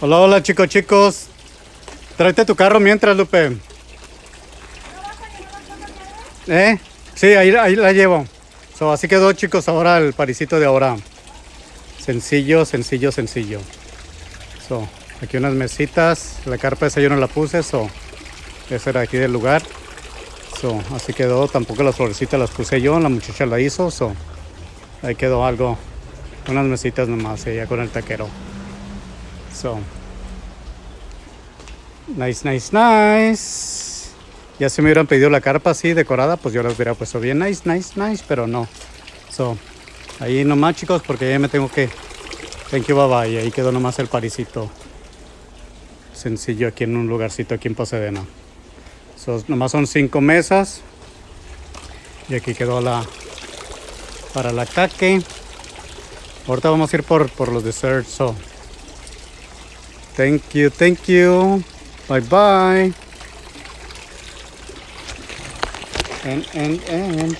Hola, hola chicos, chicos. Tráete tu carro mientras, Lupe. ¿Eh? Sí, ahí, ahí la llevo. So, así quedó, chicos, ahora el parisito de ahora. Sencillo, sencillo, sencillo. So, aquí unas mesitas. La carpa esa yo no la puse, so, esa era aquí del lugar. So, así quedó. Tampoco las florecitas las puse yo, la muchacha la hizo. So, ahí quedó algo. Unas mesitas nomás, ella con el taquero. So, nice, nice, nice. Ya si me hubieran pedido la carpa así decorada, pues yo las hubiera puesto bien nice, nice, nice, pero no. So, ahí nomás chicos, porque ya me tengo que. Thank you, bye bye. Ahí quedó nomás el parisito. Sencillo aquí en un lugarcito aquí en Pasadena. So, nomás son cinco mesas. Y aquí quedó la. Para la caque. Ahorita vamos a ir por, por los desserts. So. Thank you, thank you. Bye bye. And, and, and.